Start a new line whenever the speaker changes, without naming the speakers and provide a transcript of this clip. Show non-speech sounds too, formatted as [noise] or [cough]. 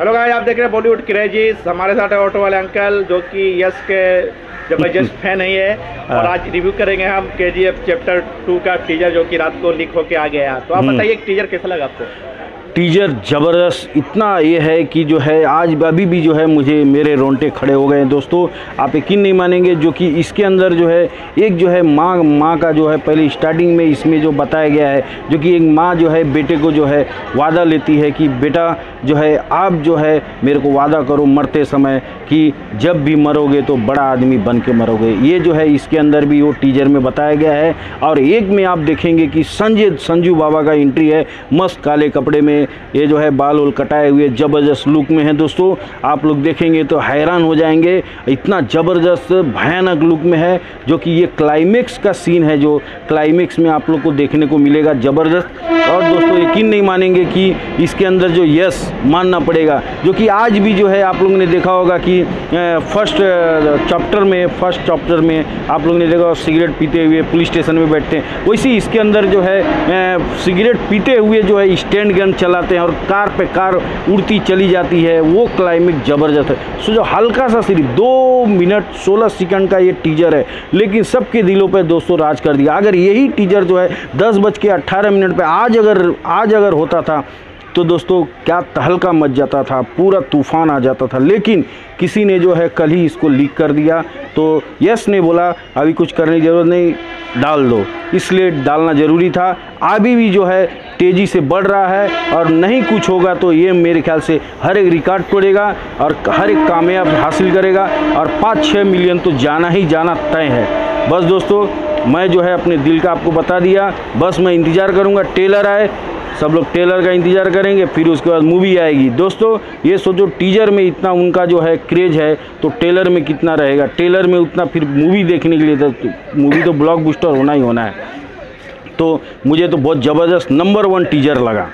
Hello guys आप देख रहे हैं बॉलीवुड क्रेजीज हमारे साथ है ऑटो वाले अंकल जो कि यस के ज़बरदस्त [laughs] फ़ैन है और
हाँ।
आज रिव्यू करेंगे हम के चैप्टर टू का टीजर जो कि रात को लीक होके आ गया तो आप
हम्म।
बताइए टीजर कैसा लगा आपको
टीजर ज़बरदस्त। इतना ये है कि जो है, आज अभी भी जो है, मुझे मेरे रोंटे खड़े हो गए हैं। दोस्तों, आप यकीन नहीं मानेंगे, जो कि इसके अंदर जो है, एक जो है माँ माँ का जो है, पहले स्टार्टिंग में इसमें जो बताया गया है, जो कि एक माँ जो है, बेटे को जो है, वादा लेती है कि, बेटा, जो है, आप जो है, मेरे को वादा करो मरते समय कि जब भी मरोगे तो बड़ा आदमी बन के मरोगे। ये जो है, इसके अंदर भी वो टीजर में बताया गया है। और एक में आप देखेंगे कि संजय, संजू बाबा का एंट्री है, मस्त काले कपड़े में ये जो है बाल उल कटाए हुए ज़बरदस्त लुक में है दोस्तों। आप लोग देखेंगे तो हैरान हो जाएँगे। इतना ज़बरदस्त, भयानक लुक में है, जो कि ये क्लाइमेक्स का सीन है, जो क्लाइमेक्स में आप लोग को देखने को मिलेगा ज़बरदस्त। और दोस्तों यकीन नहीं मानेंगे कि इसके अंदर जो यस मानना पड़ेगा, जो कि आज भी जो है आप लोगों ने देखा होगा कि फ़र्स्ट चैप्टर में फ़र्स्ट चैप्टर में आप लोगों ने देखा सिगरेट पीते हुए पुलिस स्टेशन में बैठते हैं। वैसे इसके अंदर जो है सिगरेट पीते हुए जो है स्टैंड गन चलाते हैं और कार पे कार उड़ती चली जाती है, वो क्लाइमेट ज़बरदस्त है। सो जो हल्का सा सिर्फ़ दो मिनट सोलह सेकंड का ये टीजर है, लेकिन सबके दिलों पर दोस्तों राज कर दिया। अगर यही टीजर जो है दस बज के अट्ठारह मिनट पर आज अगर, आज अगर होता था तो दोस्तों क्या तहलका मच जाता था, पूरा तूफ़ान आ जाता था। लेकिन किसी ने जो है कल ही इसको लीक कर दिया तो यस ने बोला, अभी कुछ करने की ज़रूरत नहीं, डाल दो। इसलिए डालना ज़रूरी था। अभी भी जो है तेज़ी से बढ़ रहा है, और नहीं कुछ होगा तो ये मेरे ख्याल से हर एक रिकॉर्ड तोड़ेगा, और हर एक कामयाब हासिल करेगा, और पाँच छः मिलियन तो जाना ही जाना तय है। बस दोस्तों मैं जो है अपने दिल का आपको बता दिया। बस मैं इंतज़ार करूँगा, टेलर आए, सब लोग टेलर का इंतज़ार करेंगे, फिर उसके बाद मूवी आएगी। दोस्तों, ये सोचो, टीजर में इतना उनका जो है क्रेज है तो टेलर में कितना रहेगा? टेलर में उतना फिर मूवी देखने के लिए तो मूवी तो ब्लॉक होना ही होना है। तो मुझे तो बहुत ज़बरदस्त नंबर वन टीजर लगा।